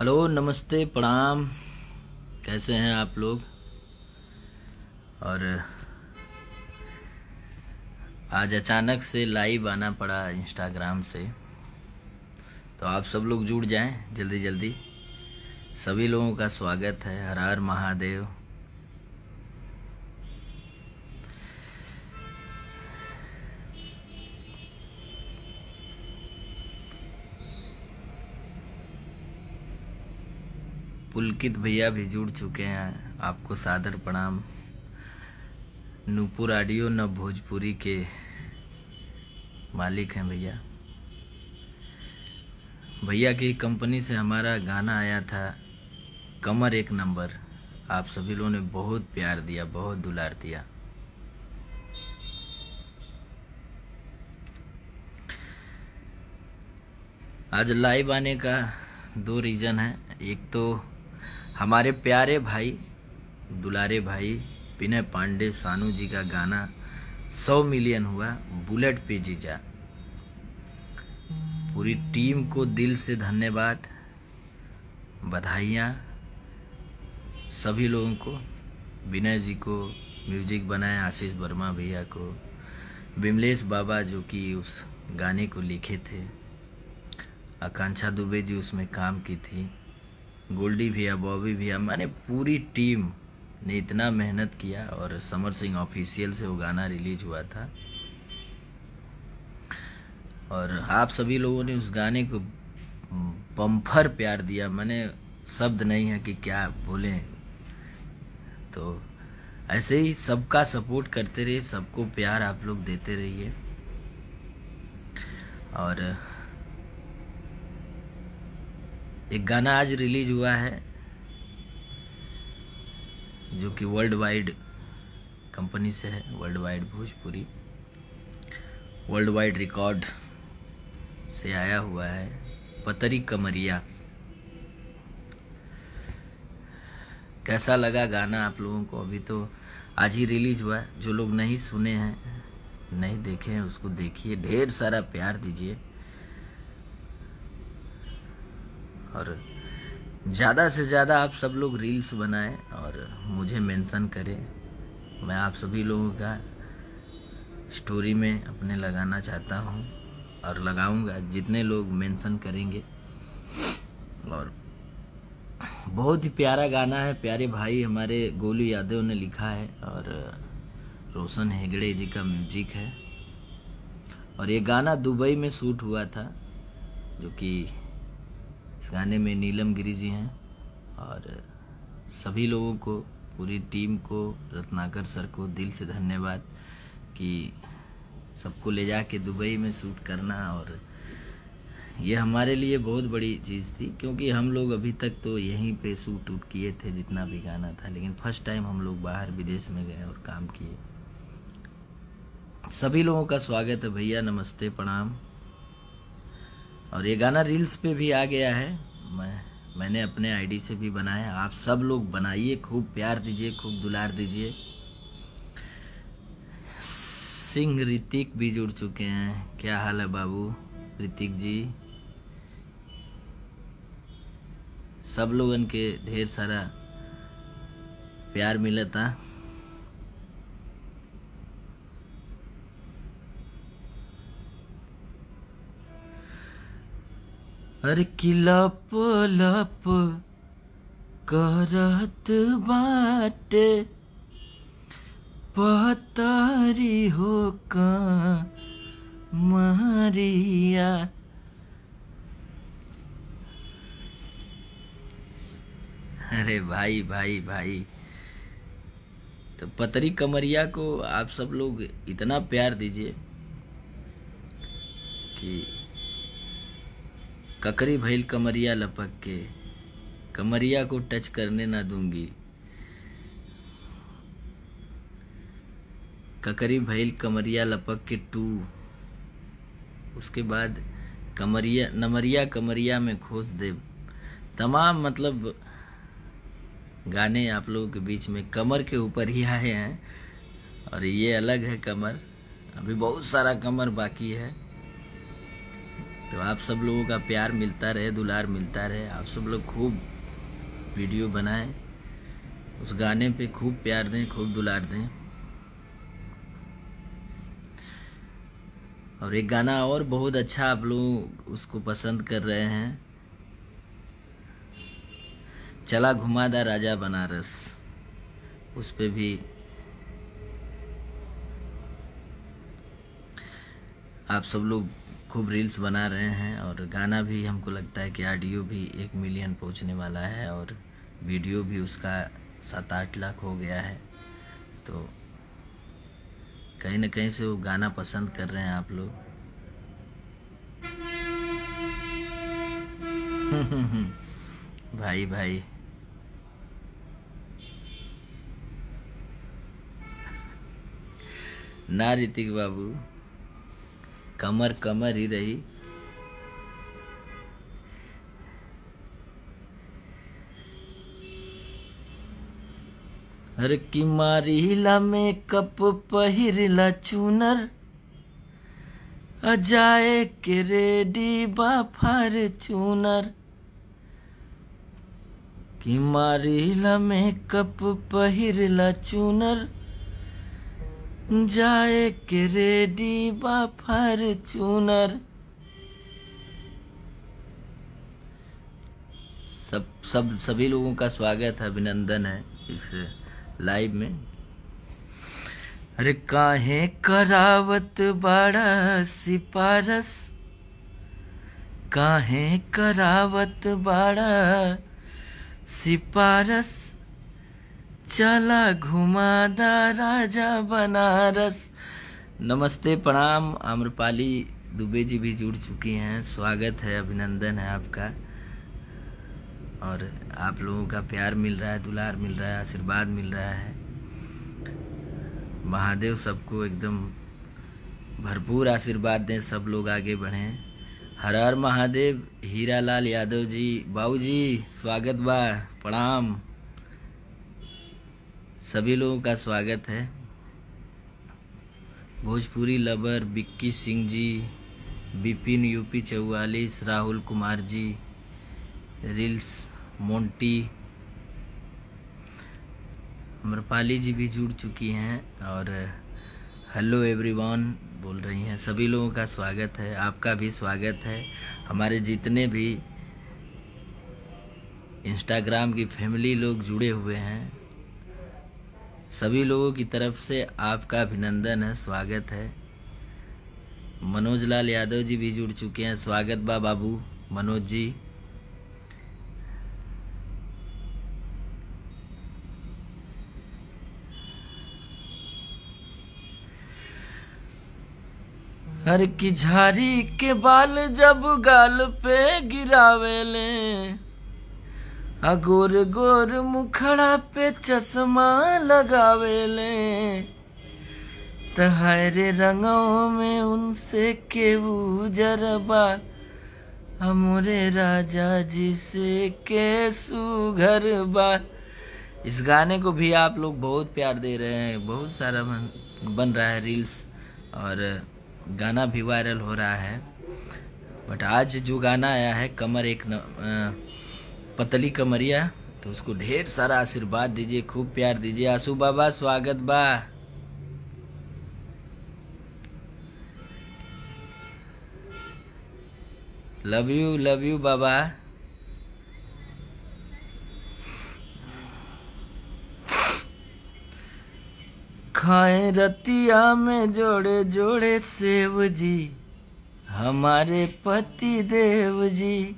Hello, नमस्ते, प्रणाम। कैसे हैं आप लोग? और, आज अचानक से लाइव आना पड़ा इंस्टाग्राम से। तो आप सब लोग जुड़ जाएँ जल्दी जल्दी सभी लोगों का स्वागत है, हर हर महादेव। पुलकित भैया भी जुड़ चुके हैं। आपको सादर प्रणाम। नूपुर ऑडियो न भोजपुरी के मालिक हैं भैया। भैया की कंपनी से हमारा गाना आया था, कमर एक नंबर। आप सभी लोगों ने बहुत प्यार दिया, बहुत दुलार दिया। आज लाइव आने का दो रीजन है। एक तो हमारे प्यारे भाई, दुलारे भाई, विनय पांडे, सानू जी का गाना सौ मिलियन हुआ, बुलेट पे जीजा। पूरी टीम को दिल से धन्यवाद, बधाइयाँ सभी लोगों को, विनय जी को, म्यूज़िक बनाए, आशीष वर्मा भैया को, विमलेश बाबा जो कि उस गाने को लिखे थे, आकांक्षा दुबे जी उसमें काम की थी। गोल्डी भैया, बॉबी भैया, मैंने पूरी टीम ने इतना मेहनत किया और समर सिंह ऑफिशियल से वो गाना रिलीज़ हुआ था। और आप सभी लोगों ने उस गाने को बम्फर प्यार दिया। मैंने शब्द नहीं है कि क्या बोले। तो ऐसे ही सबका सपोर्ट करते रहिए, सबको प्यार आप लोग देते रहिए। और एक गाना आज रिलीज़ हुआ है, जो कि वर्ल्ड वाइड कंपनी से है world wide Bhojpuri. World wide record से आया हुआ है, पतरी कमरिया। कैसा लगा गाना आप लोगों को? अभी तो आज ही रिलीज़ हुआ है। जो लोग नहीं सुने हैं, नहीं देखे हैं, उसको देखिए। ढेर सारा प्यार दीजिए। और ज़्यादा से ज़्यादा आप सब लोग रील्स बनाएँ और मुझे मेंशन करें। मैं आप सभी लोगों का स्टोरी में अपने लगाना चाहता हूँ और लगाऊँगा, जितने लोग मेंशन करेंगे। और बहुत ही प्यारा गाना है, प्यारे भाई हमारे गोलू यादव ने लिखा है और रोशन हेगड़े जी का म्यूज़िक है। और ये गाना दुबई में शूट हुआ था, जो कि गाने में नीलम गिरी जी हैं और सभी लोगों को, पूरी टीम को, रत्नाकर सर को दिल से धन्यवाद कि सबको ले जा के दुबई में शूट करना और ये हमारे लिए बहुत बड़ी चीज़ थी, क्योंकि हम लोग अभी तक तो यहीं पे शूट उट किए थे जितना भी गाना था, लेकिन फ़र्स्ट टाइम हम लोग बाहर विदेश में गए और काम किए। सभी लोगों का स्वागत है भैया, नमस्ते, प्रणाम। और ये गाना रील्स पे भी आ गया है। मैं, मैंने अपने आईडी से भी बनाया आप सब लोग बनाइए, खूब प्यार दीजिए, खूब दुलार दीजिए। सिंह ऋतिक भी जुड़ चुके हैं। क्या हाल है बाबू? ऋतिक जी। सब लोगन के ढेर सारा प्यार मिला था। अरे कि लप लप करत बाटे पतारी हो मारिया। अरे भाई भाई भाई तो पतरी कमरिया को आप सब लोग इतना प्यार दीजिए कि ककरी भैल कमरिया लपक के, कमरिया को टच करने ना दूँगी। ककरी भैल कमरिया लपक के टू, उसके बाद कमरिया, नमरिया कमरिया में खोस दे तमाम मतलब गाने आप लोगों के बीच में कमर के ऊपर ही आए हैं, और ये अलग है कमर। अभी बहुत सारा कमर बाकी है। तो आप सब लोगों का प्यार मिलता रहे, दुलार मिलता रहे। आप सब लोग खूब वीडियो बनाएँ, उस गाने पे खूब प्यार दें, खूब दुलार दें। और एक गाना और बहुत अच्छा आप लोग उसको पसंद कर रहे हैं। चला घुमादा राजा बनारस। उस पे भी। आप सब लोग खूब रील्स बना रहे हैं और गाना भी हमको लगता है कि ऑडियो भी एक मिलियन पहुँचने वाला है और वीडियो भी उसका सात आठ लाख हो गया है। तो कहीं ना कहीं से वो गाना पसंद कर रहे हैं आप लोग। भाई भाई। ना ऋतिक बाबू। कमर कमर ही रही। हर की मारीला मेकअप पहिरला चूनर। अजाए के रेडी बाफार चूनर। की मारीला मेकअप पहिरला चूनर। जाए के रेडी बाफार चूनर। सब सब, सभी लोगों का स्वागत है अभिनंदन है इस लाइव में। अरे काहे करावत बड़ा सिपारस काहे करावत बड़ा सिपारस चला घुमादा राजा बनारस। नमस्ते, प्रणाम। आम्रपाली दुबे जी भी जुड़ चुकी हैं। स्वागत है, अभिनंदन है आपका। और आप लोगों का प्यार मिल रहा है, दुलार मिल रहा है, आशीर्वाद मिल रहा है। महादेव सबको एकदम भरपूर आशीर्वाद दें, सब लोग आगे बढ़ें। हर हर महादेव हीरा लाल यादव जी, बाबू जी, स्वागत बा, प्रणाम। सभी लोगों का स्वागत है। भोजपुरी लबर बिक्की सिंह जी, बिपिन यूपी चौवालीस, राहुल कुमार जी, रिल्स, मोंटी अमरपाली जी भी जुड़ चुकी हैं और हेलो एवरीवन बोल रही हैं। सभी लोगों का स्वागत है, आपका भी स्वागत है। हमारे जितने भी इंस्टाग्राम की फैमिली लोग जुड़े हुए हैं सभी लोगों की तरफ़ से आपका अभिनंदन है, स्वागत है। मनोज लाल यादव जी भी जुड़ चुके हैं। स्वागत बा बाबू, मनोज जी। हर की झारी के बाल जब गाल पे गिरावेले अगोर गोर मुखड़ा पे चश्मा लगावेले तहरे रंगों में उनसे केहू जरबा। हमरे राजा जी से के सुघर बा इस गाने को भी आप लोग बहुत प्यार दे रहे हैं। बहुत सारा बन, बन रहा है रील्स और गाना भी वायरल हो रहा है। बट आज जो गाना आया है कमर एक न, आ, पतली कमरिया तो उसको ढेर सारा आशीर्वाद दीजिए, खूब प्यार दीजिए। आसू बाबा, स्वागत बा। लव यू लव यू बाबा। खाए रतिया में जोड़े जोड़े सेव जी हमारे पति देव जी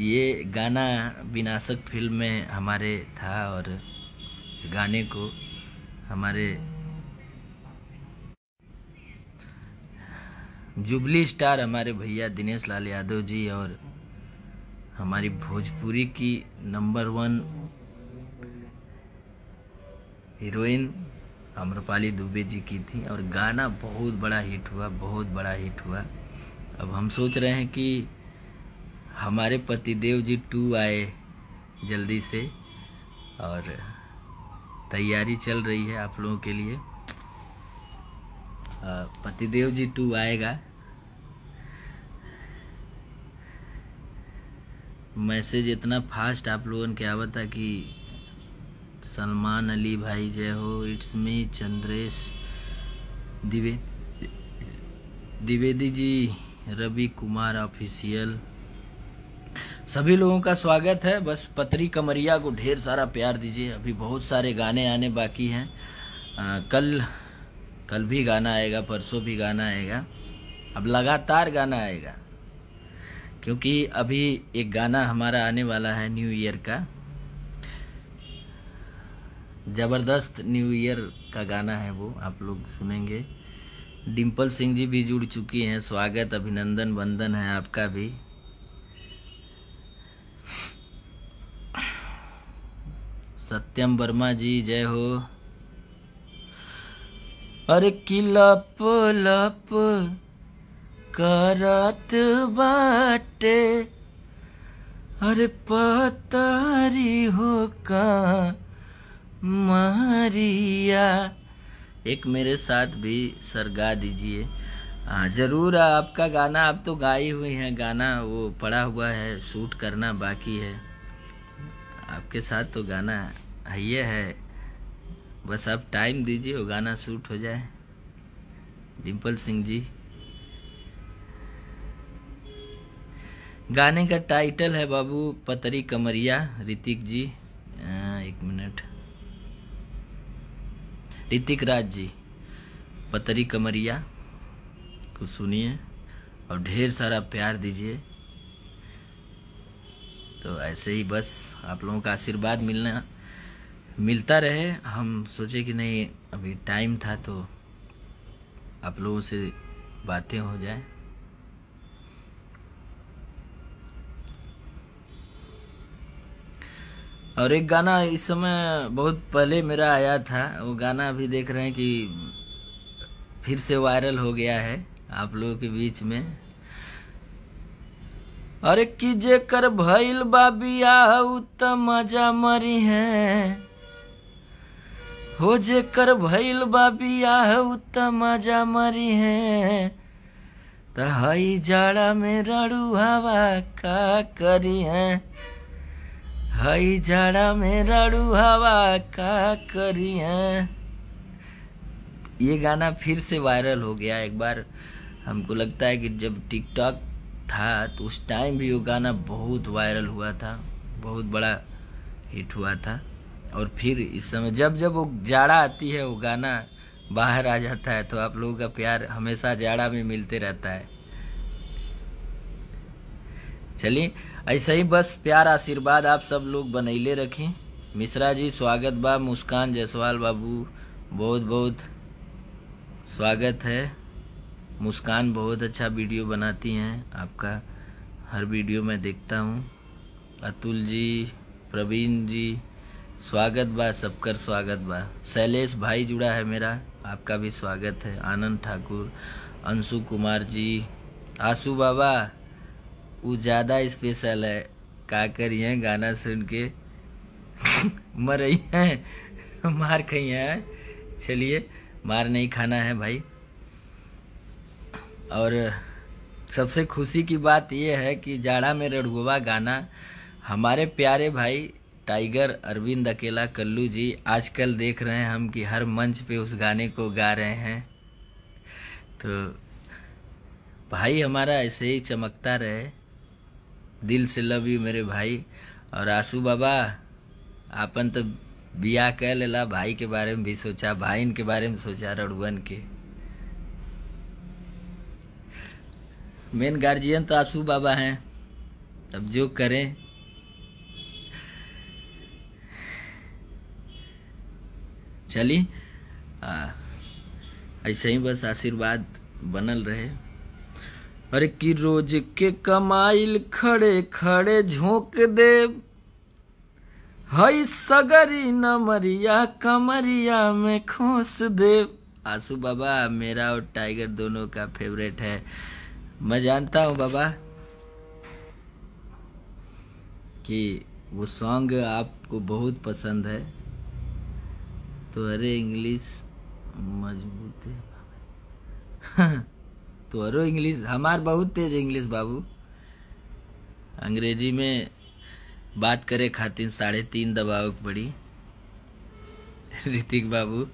ये गाना विनाशक फ़िल्म में हमारे था और इस गाने को हमारे जुबली स्टार हमारे भैया दिनेश लाल यादव जी और हमारी भोजपुरी की number one heroine Amrapali Dubey ji की थी और गाना बहुत बड़ा हिट हुआ, बहुत बड़ा हिट हुआ। अब हम सोच रहे हैं कि हमारे पतिदेव जी टू आए जल्दी से और तैयारी चल रही है आप लोगों के लिए। पतिदेव जी टू आएगा। मैसेज इतना फास्ट आप लोगों के आवा था कि सलमान अली भाई जय हो, इट्स मी चंद्रेश दिवे द्विवेदी जी, रवि कुमार ऑफिशियल। सभी लोगों का स्वागत है। बस पतरी कमरिया को ढेर सारा प्यार दीजिए। अभी बहुत सारे गाने आने बाकी हैं। कल कल भी गाना आएगा, परसों भी गाना आएगा। अब लगातार गाना आएगा। क्योंकि अभी एक गाना हमारा आने वाला है न्यू ईयर का। ज़बरदस्त न्यू ईयर का गाना है वो, आप लोग सुनेंगे। डिम्पल सिंह जी भी जुड़ चुकी हैं। स्वागत, अभिनंदन, वंदन है आपका भी। सत्यम वर्मा जी, जय हो। अरे की लप करत बाटे, अरे पतारी हो का मारिया। एक मेरे साथ भी सर गा दीजिए। हाँ ज़रूर आपका गाना, आप तो गाई हुई हैं, गाना वो पड़ा हुआ है, शूट करना बाकी है। आपके साथ तो गाना है ये है। बस आप टाइम दीजिए वो गाना शूट हो जाए। डिम्पल सिंह जी। गाने का टाइटल है बाबू पतरी कमरिया ऋतिक जी। आ, एक मिनट। ऋतिक राज जी पतरी कमरिया को सुनिए और ढेर सारा प्यार दीजिए। तो ऐसे ही बस आप लोगों का आशीर्वाद मिलना, मिलता रहे। हम सोचे कि नहीं, अभी टाइम था तो आप लोगों से बातें हो जाए। और एक गाना इस समय बहुत पहले मेरा आया था। वो गाना अभी देख रहे हैं कि फिर से वायरल हो गया है आप लोगों के बीच में। अरे की जे कर भइल बाबिया त मज़ा मरी है। हो जे कर भइल बाबिया त मज़ा मरी है। त हई जाड़ा में रड़ू हवा का करी है। हई जाड़ा में रड़ू हवा का करी है। ये गाना फिर से वायरल हो गया। एक बार हमको लगता है कि जब टिकटॉक था तो उस टाइम भी वो गाना बहुत वायरल हुआ था, बहुत बड़ा हिट हुआ था। और फिर इस समय जब जब वो जाड़ा आती है, वो गाना बाहर आ जाता है तो आप लोगों का प्यार हमेशा जाड़ा में मिलते रहता है। चलिए, ऐसा ही बस प्यार आशीर्वाद आप सब लोग बनैले रखें। मिश्रा जी, स्वागत बा, मुस्कान जायसवाल बाबू बहुत बहुत स्वागत है। मुस्कान बहुत अच्छा वीडियो बनाती हैं। आपका हर वीडियो मैं देखता हूँ। अतुल जी, प्रवीण जी, स्वागत बा, सबकर स्वागत बा। शैलेश भाई जुड़ा है मेरा, आपका भी स्वागत है। आनंद ठाकुर, अंशु कुमार जी, आसू बाबा, वो ज़्यादा स्पेशल है। का करिए गाना सुन के मर रही है, मार खई है। चलिए, मार नहीं खाना है भाई। और सबसे खुशी की बात यह है कि जाड़ा में रड़ुआ गाना हमारे प्यारे भाई टाइगर अरविंद अकेला कल्लू जी आजकल देख रहे हैं हम कि हर मंच पे उस गाने को गा रहे हैं। तो भाई हमारा ऐसे ही चमकता रहे। दिल से लव यू मेरे भाई। और आँसू बाबा, आपन तो बिया कह लेला, भाई के बारे में भी सोचा, भाई के बारे में सोचा रड़ुअन के मेन गार्जियन तो आँसू बाबा हैं। अब जो करें। चली ऐसे ही बस आशीर्वाद बनल रहे। अरे कि रोज के कमाइल खड़े खड़े झोंक दे हई सगरी नमरिया कमरिया में खोस दे आँसू बाबा, मेरा और टाइगर दोनों का फेवरेट है। मैं जानता हूँ बाबा कि वो सॉन्ग आपको बहुत पसंद है। तो अरे इंग्लिश मज़बूत है तो अरे इंग्लिश हमार बहुत तेज इंग्लिश बाबू। अंग्रेज़ी में बात करे खातिर साढ़े तीन दबाव पड़ी। ऋतिक बाबू।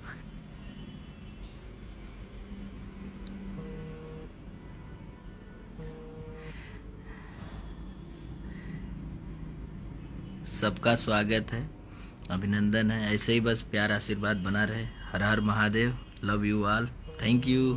सबका स्वागत है, अभिनंदन है। ऐसे ही बस प्यार आशीर्वाद बना रहे। हर हर Mahadev love you all thank you